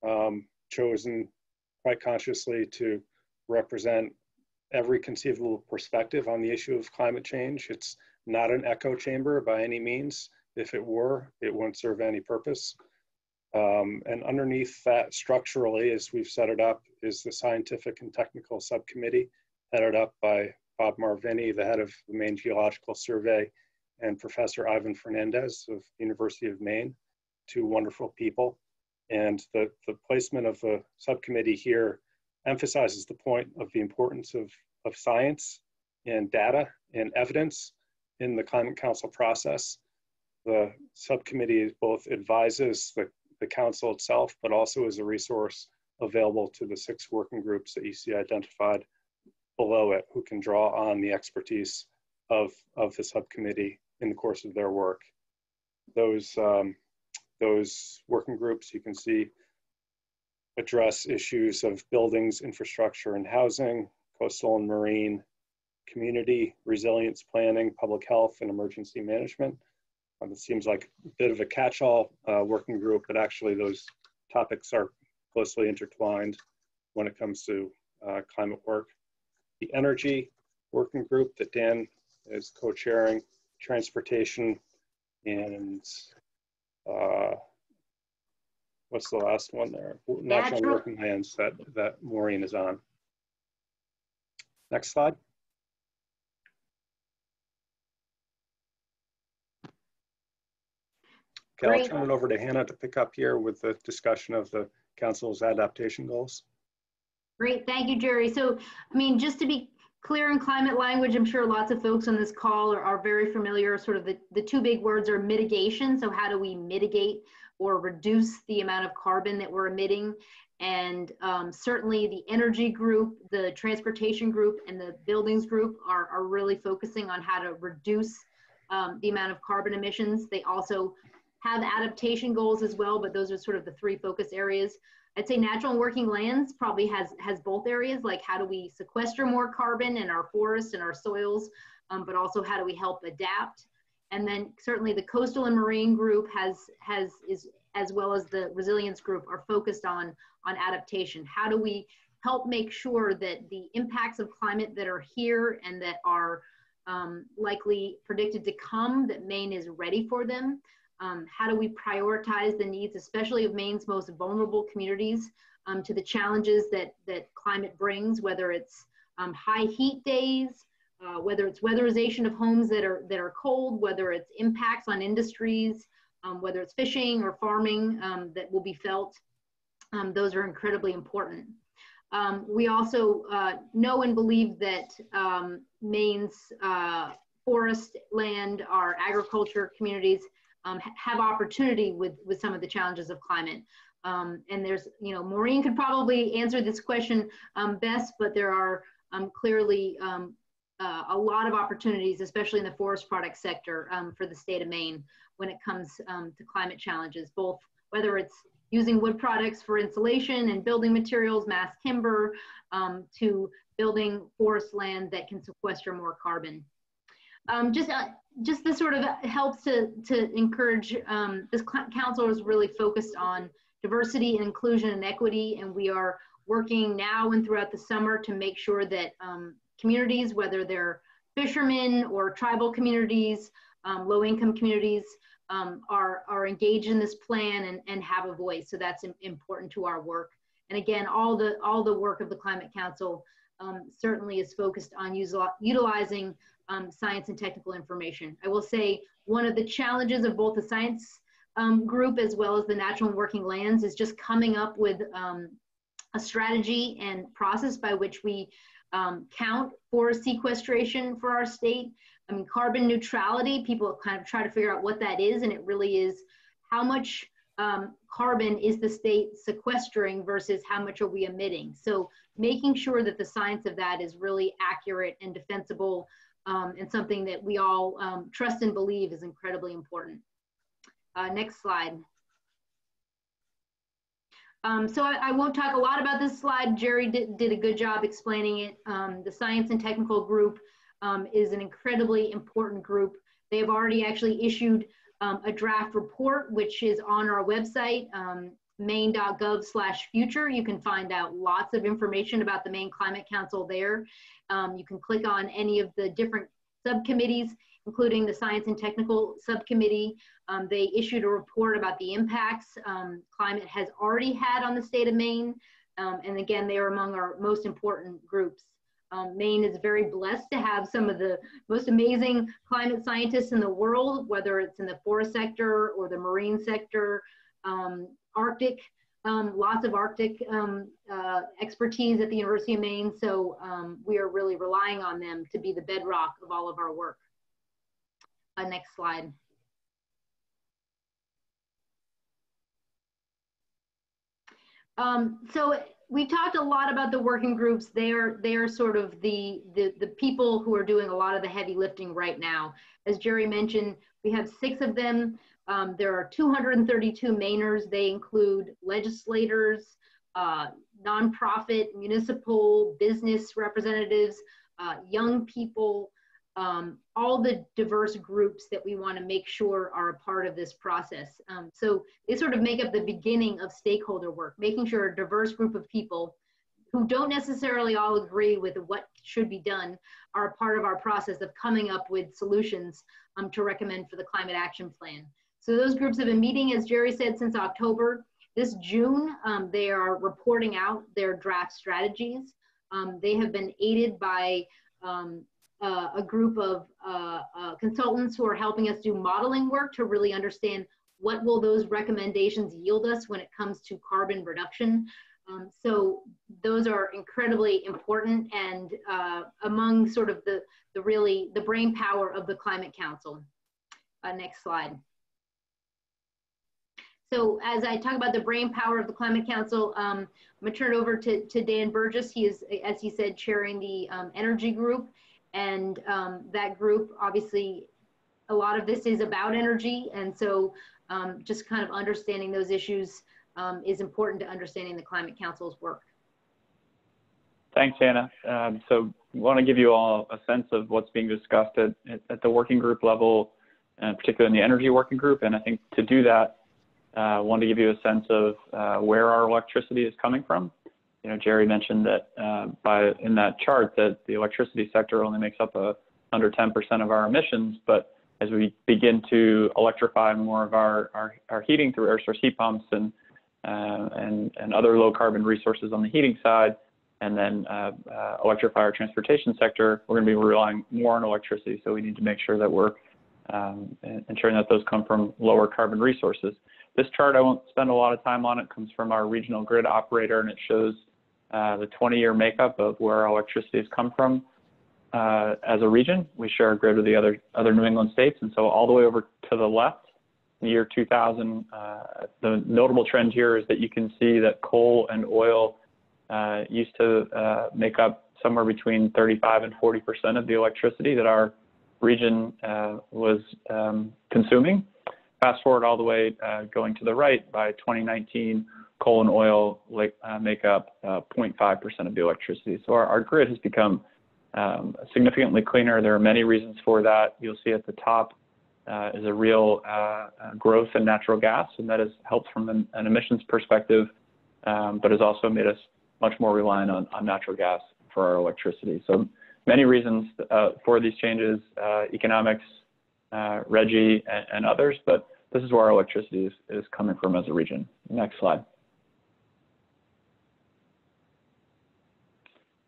um, chosen quite consciously to represent every conceivable perspective on the issue of climate change. It's not an echo chamber by any means. If it were, it wouldn't serve any purpose. Um, and underneath that structurally, as we've set it up, is the scientific and technical subcommittee headed up by Bob Marvinney, the head of the Maine Geological Survey, and Professor Ivan Fernandez of University of Maine, two wonderful people. And the, the placement of the subcommittee here emphasizes the point of the importance of, of science and data and evidence in the Climate Council process. The subcommittee both advises the, the council itself, but also is a resource available to the six working groups that you see identified below it who can draw on the expertise of, of the subcommittee in the course of their work. Those, um, those working groups you can see address issues of buildings, infrastructure and housing, coastal and marine, community resilience planning, public health and emergency management. Um, it seems like a bit of a catch-all uh, working group, but actually those topics are closely intertwined when it comes to uh, climate work. The energy working group that Dan is co-chairing, transportation, and uh, what's the last one there? Natural, Natural working lands that, that Maureen is on. Next slide. Okay. I'll turn it over to Hannah to pick up here with the discussion of the council's adaptation goals. Great, thank you, Jerry. So, I mean, just to be clear and climate language, I'm sure lots of folks on this call are, are very familiar. Sort of the, the two big words are mitigation. So, how do we mitigate or reduce the amount of carbon that we're emitting? And um, certainly the energy group, the transportation group, and the buildings group are, are really focusing on how to reduce um, the amount of carbon emissions. They also have adaptation goals as well, but those are sort of the three focus areas. I'd say natural and working lands probably has has both areas, like how do we sequester more carbon in our forests and our soils, um, but also how do we help adapt. And then certainly the coastal and marine group has has is as well as the resilience group are focused on on adaptation. How do we help make sure that the impacts of climate that are here and that are um, likely predicted to come, that Maine is ready for them, um, how do we prioritize the needs, especially of Maine's most vulnerable communities, um, to the challenges that, that climate brings, whether it's um, high heat days, uh, whether it's weatherization of homes that are, that are cold, whether it's impacts on industries, um, whether it's fishing or farming um, that will be felt. Um, those are incredibly important. we also uh, know and believe that Maine's uh, forest land, our agriculture communities, um, have opportunity with, with some of the challenges of climate. Um, and there's, you know, Maureen could probably answer this question um, best, but there are um, clearly um, uh, a lot of opportunities, especially in the forest product sector um, for the state of Maine when it comes to climate challenges, both whether it's using wood products for insulation and building materials, mass timber, to building forest land that can sequester more carbon. Um, just uh, just this sort of helps to to encourage um, this council is really focused on diversity and inclusion and equity, and we are working now and throughout the summer to make sure that um, communities, whether they're fishermen or tribal communities, um, low income communities, um, are are engaged in this plan and, and have a voice. So that's important to our work. And again, all the all the work of the Climate Council um, certainly is focused on utilizing um, science and technical information. I will say one of the challenges of both the science um, group as well as the natural and working lands is just coming up with um, a strategy and process by which we um, count for sequestration for our state. I mean, carbon neutrality, people kind of try to figure out what that is, and it really is how much um, carbon is the state sequestering versus how much are we emitting. So making sure that the science of that is really accurate and defensible um, and something that we all um, trust and believe is incredibly important. Uh, next slide. Um, so I, I, won't talk a lot about this slide. Jerry did, did a good job explaining it. Um, the science and technical group um, is an incredibly important group. They have already actually issued um, a draft report, which is on our website, maine.gov slash future. You can find out lots of information about the Maine Climate Council there. Um, you can click on any of the different subcommittees, including the Science and Technical Subcommittee. Um, they issued a report about the impacts um, climate has already had on the state of Maine. Um, and again, they are among our most important groups. Um, Maine is very blessed to have some of the most amazing climate scientists in the world, whether it's in the forest sector or the marine sector, um, Arctic, um, lots of Arctic um, uh, expertise at the University of Maine. So um, we are really relying on them to be the bedrock of all of our work. Uh, next slide. Um, so we talked a lot about the working groups. They're they're sort of the, the the people who are doing a lot of the heavy lifting right now. As Jerry mentioned, we have six of them. Um, there are 232 Mainers. They include legislators, uh, nonprofit, municipal, business representatives, uh, young people, um, all the diverse groups that we want to make sure are a part of this process. Um, so they sort of make up the beginning of stakeholder work, making sure a diverse group of people who don't necessarily all agree with what should be done are a part of our process of coming up with solutions um, to recommend for the climate action plan. So those groups have been meeting, as Jerry said, since October. This June, um, they are reporting out their draft strategies. Um, they have been aided by um, uh, a group of uh, uh, consultants who are helping us do modeling work to really understand what will those recommendations yield us when it comes to carbon reduction. Um, so those are incredibly important and uh, among sort of the, the really the brain power of the Climate Council. Uh, next slide. So as I talk about the brain power of the Climate Council, um, I'm gonna turn it over to, to Dan Burgess. He is, as he said, chairing the um, energy group. And um, that group, obviously, a lot of this is about energy. And so um, just kind of understanding those issues um, is important to understanding the Climate Council's work. Thanks, Hannah. Um, so want to give you all a sense of what's being discussed at, at the working group level, and particularly in the energy working group. And I think to do that, uh, want to give you a sense of uh, where our electricity is coming from you know, Jerry mentioned that uh, by in that chart that the electricity sector only makes up a, under 10% of our emissions, but as we begin to electrify more of our, our, our heating through air source heat pumps and, uh, and, and other low carbon resources on the heating side, and then uh, uh electrify our transportation sector, we're going to be relying more on electricity. So we need to make sure that we're um, ensuring that those come from lower carbon resources. This chart, I won't spend a lot of time on it, comes from our regional grid operator, and it shows uh, the 20-year makeup of where our electricity has come from uh, as a region. We share a grid with the other other New England states, and so all the way over to the left, the year 2000, uh, the notable trend here is that you can see that coal and oil uh, used to uh, make up somewhere between 35 and 40 percent of the electricity that our region was um, consuming. Fast forward all the way going to the right by 2019 coal and oil uh, make up 0.5% uh, of the electricity. So our, grid has become um, significantly cleaner. There are many reasons for that. You'll see at the top uh, is a real uh, uh, growth in natural gas, and that has helped from an, emissions perspective, um, but has also made us much more reliant on, natural gas for our electricity. So many reasons uh, for these changes, economics, RGGI, and, and, others, but this is where our electricity is, is coming from as a region. Next slide.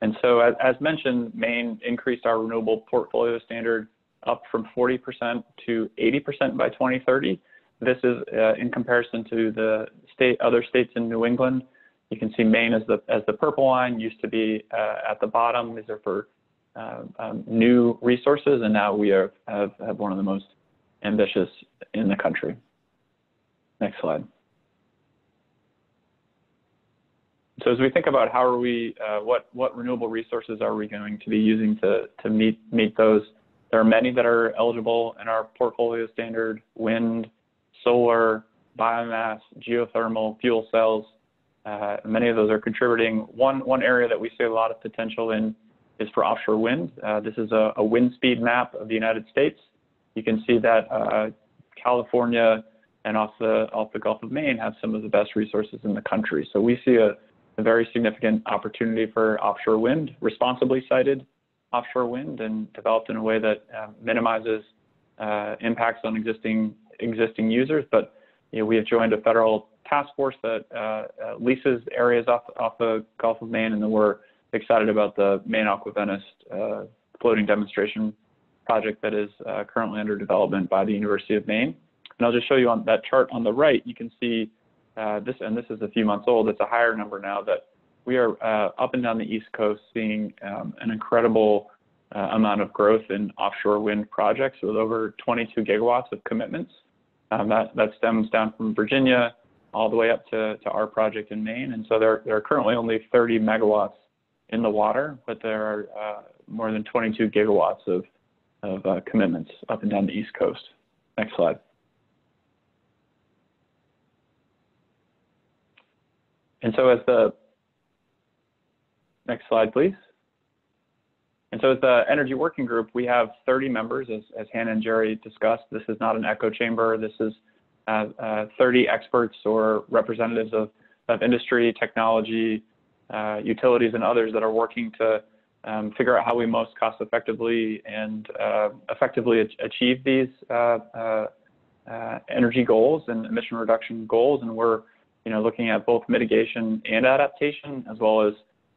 And so as, as mentioned, Maine increased our renewable portfolio standard up from 40% to 80% by 2030. This is uh, in comparison to the state, other states in New England. You can see Maine as the, as the purple line used to be uh, at the bottom. These are for uh, new resources, and now we are, have, have one of the most ambitious in the country. Next slide. So as we think about how are we, uh, what, what renewable resources are we going to be using to, to meet, meet those, there are many that are eligible in our portfolio standard, wind, solar, biomass, geothermal, fuel cells. Uh, many of those are contributing. One, one area that we see a lot of potential in is for offshore wind. Uh, this is a, a, wind speed map of the United States. You can see that uh, California and off the, off the Gulf of Maine have some of the best resources in the country. So we see a, a very significant opportunity for offshore wind, responsibly sited offshore wind and developed in a way that um, minimizes uh, impacts on existing existing users. But you know, we have joined a federal task force that uh, uh, leases areas off off the Gulf of Maine, and then we're excited about the Maine Aqua uh, floating demonstration project that is uh, currently under development by the University of Maine. And I'll just show you on that chart on the right, you can see uh, this, and this is a few months old, it's a higher number now that we are uh, up and down the East Coast seeing um, an incredible uh, amount of growth in offshore wind projects with over 22 gigawatts of commitments. Um, that, that stems down from Virginia all the way up to, to our project in Maine. And so there, there are currently only 30 megawatts in the water, but there are uh, more than 22 gigawatts of, of uh, commitments up and down the East Coast. Next slide. And so as the next slide, please. And so as the energy working group, we have 30 members, as, as Hannah and Jerry discussed. This is not an echo chamber. This is uh, uh, 30 experts or representatives of, of industry, technology, uh, utilities, and others that are working to um, figure out how we most cost effectively and uh, effectively achieve these uh, uh, energy goals and emission reduction goals. And we're you know, looking at both mitigation and adaptation, as well as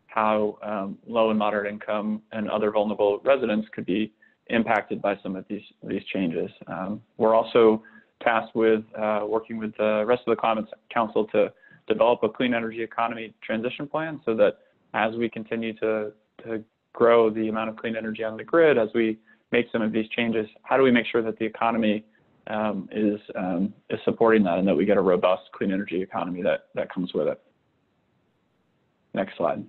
how um, low and moderate income and other vulnerable residents could be impacted by some of these these changes. Um, we're also tasked with uh, working with the rest of the Climate Council to develop a clean energy economy transition plan so that as we continue to, to grow the amount of clean energy on the grid, as we make some of these changes, how do we make sure that the economy um, is, um, is supporting that and that we get a robust clean energy economy that, that comes with it. Next slide.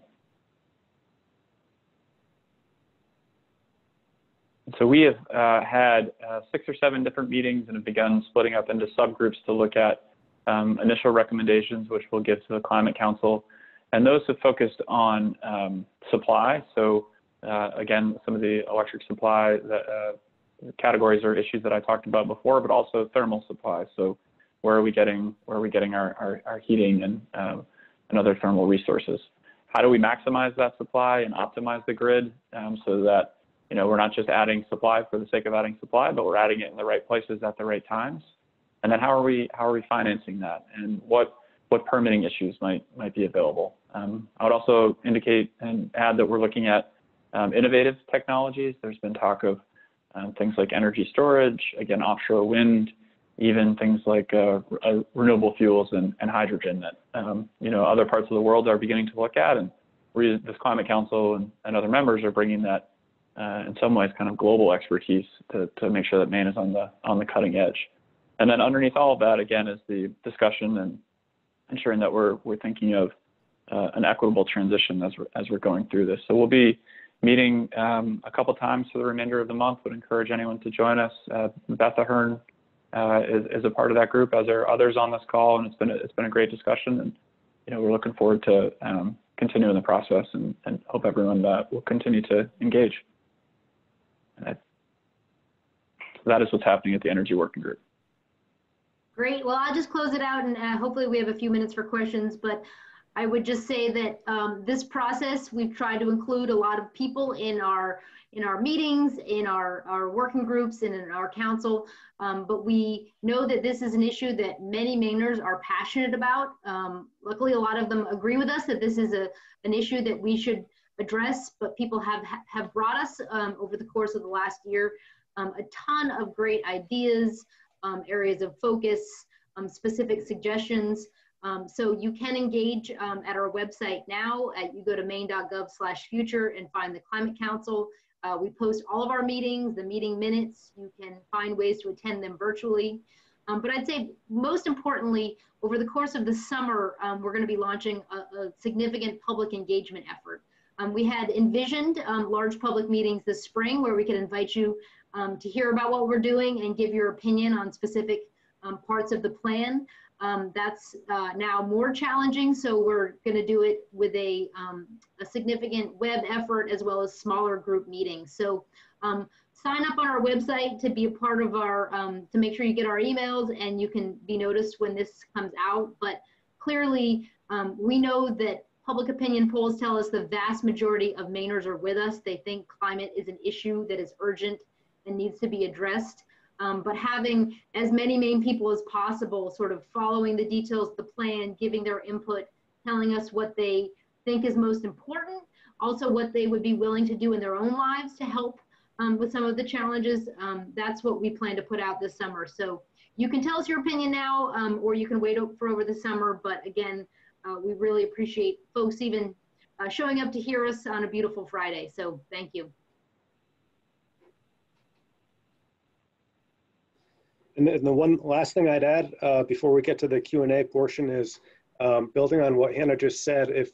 So we have uh, had uh, six or seven different meetings and have begun splitting up into subgroups to look at um, initial recommendations, which we'll give to the Climate Council. And those have focused on um, supply. So uh, again, some of the electric supply that, uh, categories or issues that I talked about before, but also thermal supply. So where are we getting where are we getting our, our, our heating and um, and other thermal resources? How do we maximize that supply and optimize the grid um, so that you know we're not just adding supply for the sake of adding supply, but we're adding it in the right places at the right times? And then how are we how are we financing that? And what what permitting issues might might be available? Um, I would also indicate and add that we're looking at um, innovative technologies. There's been talk of um, things like energy storage, again, offshore wind, even things like uh, uh, renewable fuels and, and hydrogen that um, you know other parts of the world are beginning to look at, and this Climate Council and, and, other members are bringing that uh, in some ways kind of global expertise to, to make sure that Maine is on the on the cutting edge. And then underneath all of that, again, is the discussion and ensuring that we're we're thinking of uh, an equitable transition as we're as we're going through this. So we'll be meeting um, a couple times for the remainder of the month. Would encourage anyone to join us. Uh, Beth Ahearn uh, is, is a part of that group, as are others on this call, and it's been a, it's been a great discussion. And you know, we're looking forward to um, continuing the process, and, and hope everyone uh, will continue to engage. that is what's happening at the Energy Working Group. Great. Well, I'll just close it out, and uh, hopefully we have a few minutes for questions. But I would just say that um, this process, we've tried to include a lot of people in our in our meetings, in our, our working groups, and in our council. Um, but we know that this is an issue that many Mainers are passionate about. Um, luckily, a lot of them agree with us that this is a, an issue that we should address, but people have, have brought us um, over the course of the last year um, a ton of great ideas, um, areas of focus, specific suggestions. Um, so you can engage um, at our website now. At, you go to maine.gov slash future and find the Climate Council. Uh, we post all of our meetings, the meeting minutes. You can find ways to attend them virtually. Um, but I'd say most importantly, over the course of the summer, um, we're going to be launching a, a, significant public engagement effort. Um, we had envisioned um, large public meetings this spring where we could invite you um, to hear about what we're doing and give your opinion on specific um, parts of the plan. that's uh, now more challenging, so we're going to do it with a, a significant web effort as well as smaller group meetings. So sign up on our website to be a part of our, um, to make sure you get our emails and you can be noticed when this comes out. But clearly, um, we know that public opinion polls tell us the vast majority of Mainers are with us. They think climate is an issue that is urgent and needs to be addressed. Um, but having as many Maine people as possible sort of following the details of the plan, giving their input, telling us what they think is most important, also what they would be willing to do in their own lives to help um, with some of the challenges. Um, that's what we plan to put out this summer. So you can tell us your opinion now, um, or you can wait for over the summer. But again, uh, we really appreciate folks even uh, showing up to hear us on a beautiful Friday. So thank you. And the one last thing I'd add uh, before we get to the Q&A portion is um, building on what Hannah just said, if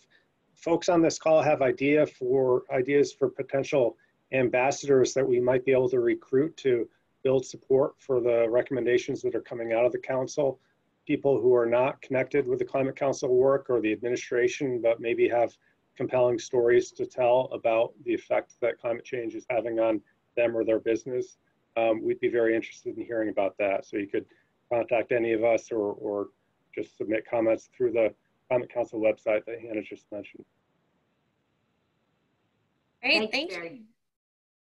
folks on this call have idea for ideas for potential ambassadors that we might be able to recruit to build support for the recommendations that are coming out of the council. People who are not connected with the Climate Council work or the administration, but maybe have compelling stories to tell about the effect that climate change is having on them or their business. Um, we'd be very interested in hearing about that. So you could contact any of us or, or just submit comments through the Climate Council website that Hannah just mentioned. Great, thank you.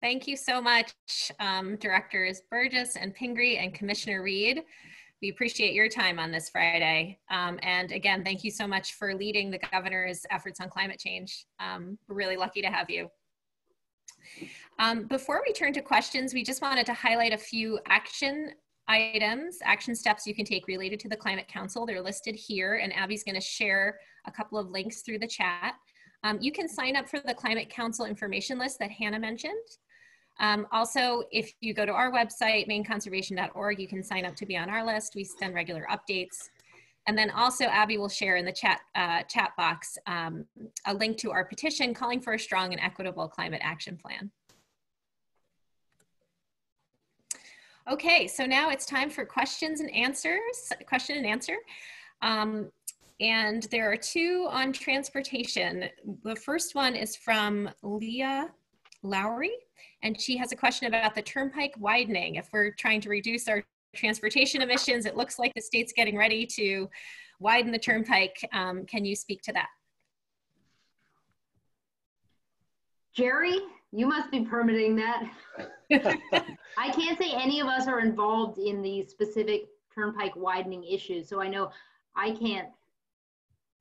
Thank you so much, um, Directors Burgess and Pingree and Commissioner Reid. We appreciate your time on this Friday. Um, and again, thank you so much for leading the governor's efforts on climate change. Um, we're really lucky to have you. Um, before we turn to questions, we just wanted to highlight a few action items, action steps you can take related to the Climate Council. They're listed here, and Abby's going to share a couple of links through the chat. Um, you can sign up for the Climate Council information list that Hannah mentioned. Um, also, if you go to our website, maineconservation.org, you can sign up to be on our list. We send regular updates. And then also Abby will share in the chat, uh, chat box um, a link to our petition calling for a strong and equitable climate action plan. Okay, so now it's time for questions and answers, question and answer. Um, and there are two on transportation. The first one is from Leah Lowry and she has a question about the turnpike widening. If we're trying to reduce our transportation emissions, it looks like the state's getting ready to widen the turnpike. Um, can you speak to that? Jerry, you must be permitting that. I can't say any of us are involved in the specific turnpike widening issues, so I know I can't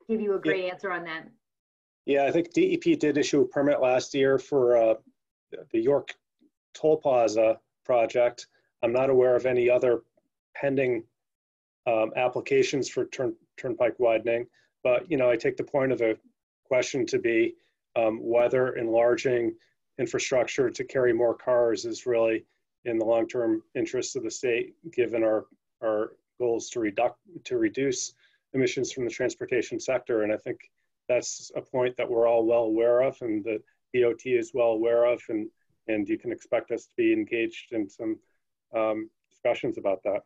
give you a great yeah. answer on that. Yeah, I think DEP did issue a permit last year for uh, the York Toll Plaza project. I'm not aware of any other pending um, applications for turn, turnpike widening, but you know, I take the point of the question to be um, whether enlarging infrastructure to carry more cars is really in the long-term interests of the state, given our our goals to reduce to reduce emissions from the transportation sector. And I think that's a point that we're all well aware of, and that DOT is well aware of, and, and you can expect us to be engaged in some um, discussions about that.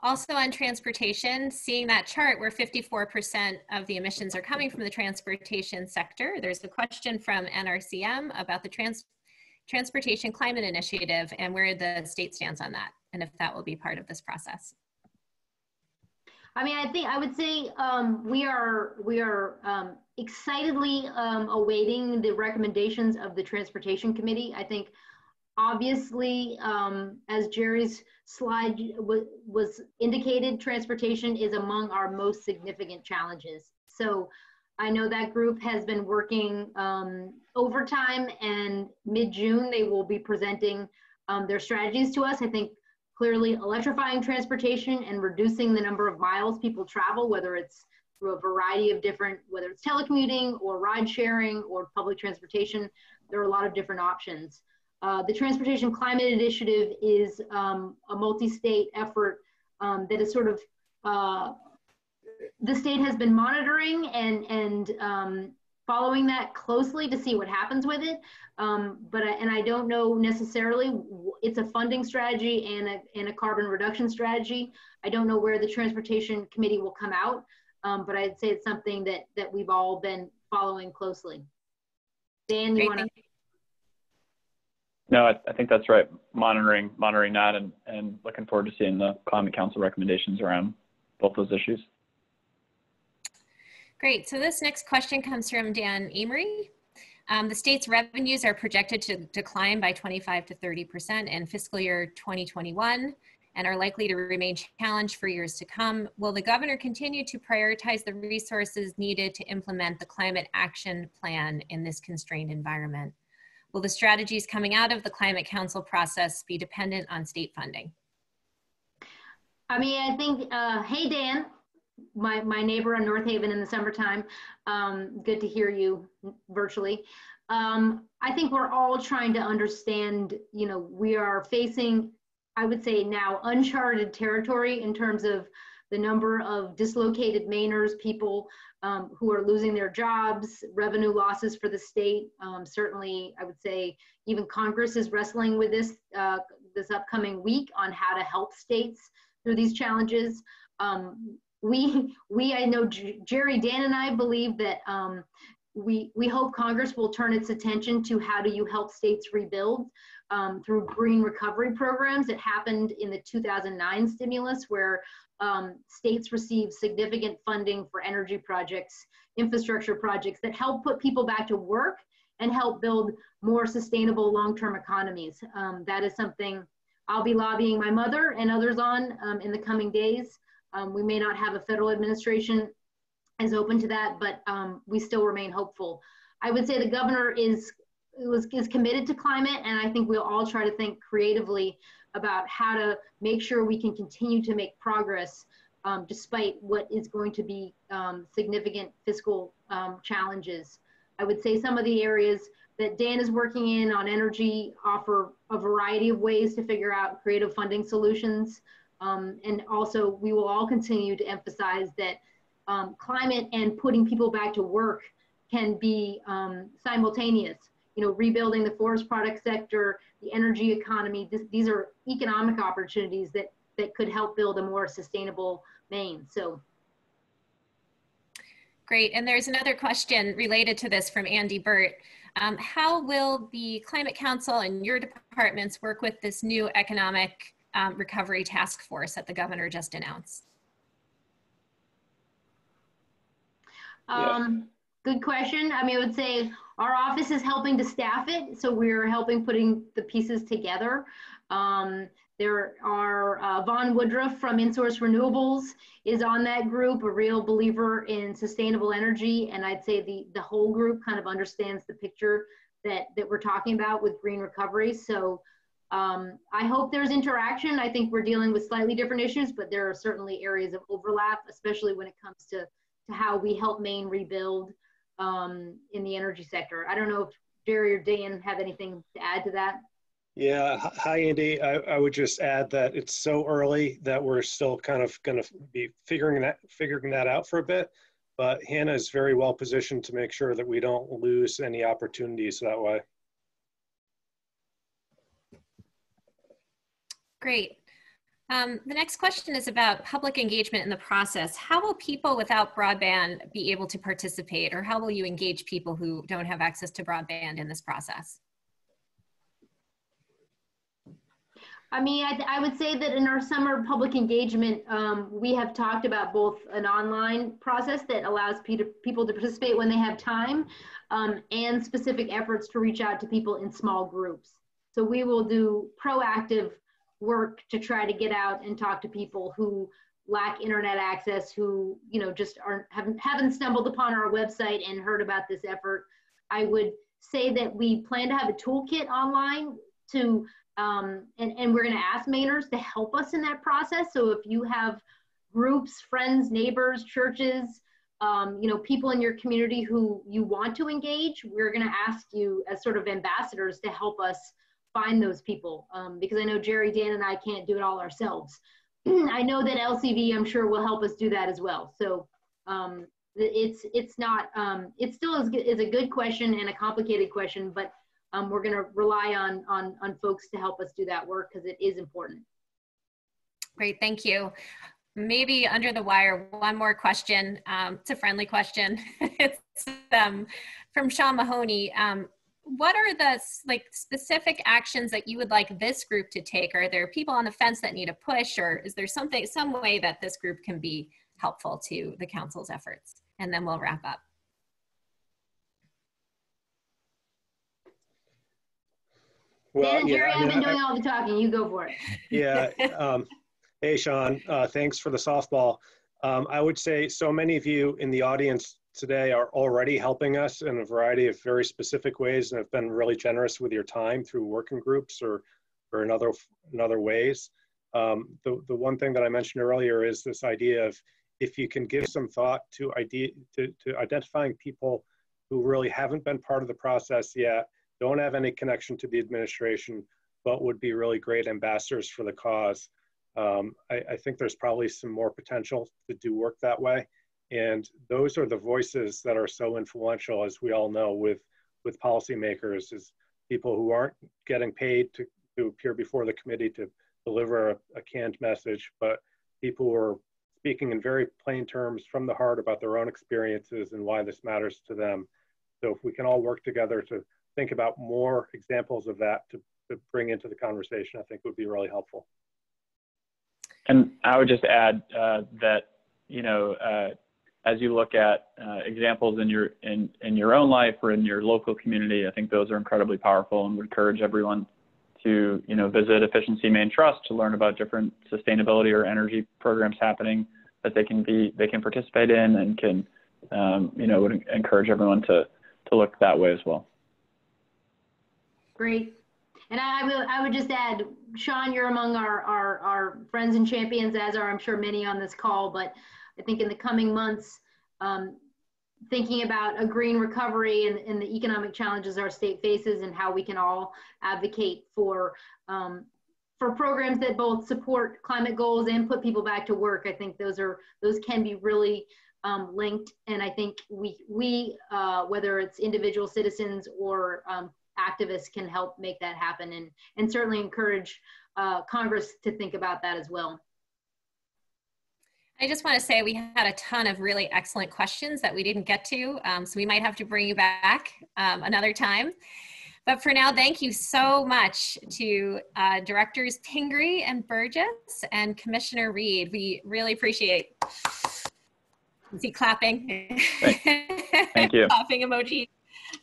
Also on transportation, seeing that chart where 54% of the emissions are coming from the transportation sector, there's a question from NRCM about the trans Transportation Climate Initiative and where the state stands on that, and if that will be part of this process. I mean, I think I would say um, we are we are um, excitedly um, awaiting the recommendations of the Transportation Committee. I think, obviously, um, as Jerry's slide was indicated, transportation is among our most significant challenges. So I know that group has been working um, overtime, and mid June they will be presenting um, their strategies to us. I think clearly electrifying transportation and reducing the number of miles people travel, whether it's through a variety of different, whether it's telecommuting or ride sharing or public transportation. There are a lot of different options. Uh, the Transportation Climate Initiative is um, a multi-state effort um, that is sort of, uh, the state has been monitoring and, and um, following that closely to see what happens with it. Um, but, I, and I don't know necessarily, it's a funding strategy and a, and a carbon reduction strategy. I don't know where the Transportation Committee will come out, um, but I'd say it's something that, that we've all been following closely. Dan, you want to? No, I, I, think that's right. Monitoring, monitoring that, and and looking forward to seeing the Climate Council recommendations around both those issues. Great. So this next question comes from Dan Amory. Um, the state's revenues are projected to decline by 25 to 30 percent in fiscal year 2021 and are likely to remain challenged for years to come. Will the governor continue to prioritize the resources needed to implement the climate action plan in this constrained environment? Will the strategies coming out of the Climate Council process be dependent on state funding? I mean, I think, uh, hey, Dan, my, my neighbor in North Haven in the summertime. Um, good to hear you virtually. Um, I think we're all trying to understand, you know, we are facing, I would say now, uncharted territory in terms of the number of dislocated Mainers, people um, who are losing their jobs, revenue losses for the state. Um, certainly, I would say even Congress is wrestling with this uh, this upcoming week on how to help states through these challenges. Um, we, we, I know J Jerry, Dan, and I believe that um, we, we hope Congress will turn its attention to how do you help states rebuild um, through green recovery programs. It happened in the 2009 stimulus where um, states receive significant funding for energy projects, infrastructure projects that help put people back to work and help build more sustainable long-term economies. Um, that is something I'll be lobbying my mother and others on um, in the coming days. Um, we may not have a federal administration as open to that, but um, we still remain hopeful. I would say the governor is was is committed to climate, and I think we'll all try to think creatively about how to make sure we can continue to make progress um, despite what is going to be um, significant fiscal um, challenges. I would say some of the areas that Dan is working in on energy offer a variety of ways to figure out creative funding solutions. Um, and also, we will all continue to emphasize that um, climate and putting people back to work can be um, simultaneous. You know, rebuilding the forest product sector, the energy economy, this, these are economic opportunities that, that could help build a more sustainable Maine. So Great. And there's another question related to this from Andy Burt. Um, how will the Climate Council and your departments work with this new economic um, recovery task force that the governor just announced? Um, good question. I mean, I would say our office is helping to staff it, so we're helping putting the pieces together. Um, there are uh, Vaughn Woodruff from InSource Renewables is on that group, a real believer in sustainable energy, and I'd say the the whole group kind of understands the picture that that we're talking about with green recovery. So um, I hope there's interaction. I think we're dealing with slightly different issues, but there are certainly areas of overlap, especially when it comes to, to how we help Maine rebuild um, in the energy sector. I don't know if Jerry or Dan have anything to add to that. Yeah, hi Andy. I, I would just add that it's so early that we're still kind of going to be figuring that figuring that out for a bit. But Hannah is very well positioned to make sure that we don't lose any opportunities that way. Great. Um, the next question is about public engagement in the process. How will people without broadband be able to participate or how will you engage people who don't have access to broadband in this process? I mean, I, I would say that in our summer public engagement, um, we have talked about both an online process that allows people to participate when they have time um, and specific efforts to reach out to people in small groups. So we will do proactive work to try to get out and talk to people who lack internet access, who you know just aren't haven't haven't stumbled upon our website and heard about this effort. I would say that we plan to have a toolkit online to, um, and, and we're going to ask Mainers to help us in that process. So if you have groups, friends, neighbors, churches, um, you know, people in your community who you want to engage, we're going to ask you as sort of ambassadors to help us find those people um, because I know Jerry, Dan, and I can't do it all ourselves. I know that LCV, I'm sure, will help us do that as well. So um, it's it's not um, it still is is a good question and a complicated question, but um, we're going to rely on on on folks to help us do that work because it is important. Great, thank you. Maybe under the wire, one more question. Um, it's a friendly question. it's um, from Sean Mahoney. What are the like specific actions that you would like this group to take? Are there people on the fence that need a push, or is there something, some way that this group can be helpful to the council's efforts? And then we'll wrap up. Well, Dan and Jerry, yeah, I've been doing all the talking. You go for it. Yeah. Um, hey, Sean. Uh, thanks for the softball. Um, I would say so many of you in the audience today are already helping us in a variety of very specific ways and have been really generous with your time through working groups or, or in, other, in other ways. Um, the, the one thing that I mentioned earlier is this idea of if you can give some thought to, idea, to, to identifying people who really haven't been part of the process yet, don't have any connection to the administration, but would be really great ambassadors for the cause. Um, I, I, think there's probably some more potential to do work that way. And those are the voices that are so influential, as we all know, with, with policymakers, is people who aren't getting paid to, to appear before the committee to deliver a, a canned message, but people who are speaking in very plain terms from the heart about their own experiences and why this matters to them. So if we can all work together to think about more examples of that to, to bring into the conversation, I think would be really helpful. And I would just add uh, that, you know, uh, as you look at uh, examples in your in, in your own life or in your local community, I think those are incredibly powerful and would encourage everyone to you know visit Efficiency Maine Trust to learn about different sustainability or energy programs happening that they can be they can participate in and can um, you know would encourage everyone to to look that way as well. Great. And I, will I would just add, Sean, you're among our, our, our friends and champions, as are I'm sure many on this call, but I think in the coming months, um, thinking about a green recovery and, and, the economic challenges our state faces and how we can all advocate for um, for programs that both support climate goals and put people back to work. I think those are those can be really um, linked, and I think we we uh, whether it's individual citizens or um, activists can help make that happen, and and certainly encourage uh, Congress to think about that as well. I just want to say we had a ton of really excellent questions that we didn't get to, um, so we might have to bring you back um, another time. But for now, thank you so much to uh, Directors Pingree and Burgess and Commissioner Reid. We really appreciate. See clapping. Thank you. clapping emoji.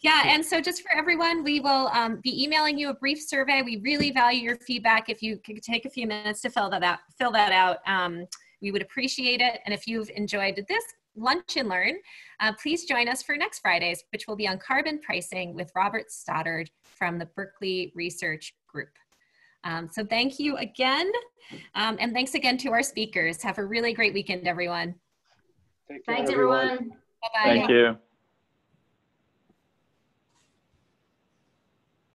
Yeah, and so just for everyone, we will um, be emailing you a brief survey. We really value your feedback. If you could take a few minutes to fill that out, fill that out. Um, we would appreciate it. And if you've enjoyed this lunch and learn, uh, please join us for next Fridays, which will be on carbon pricing with Robert Stoddard from the Berkeley Research Group. Um, so thank you again. Um, and thanks again to our speakers. Have a really great weekend, everyone. Thanks, everyone. everyone. Bye-bye. Thank you.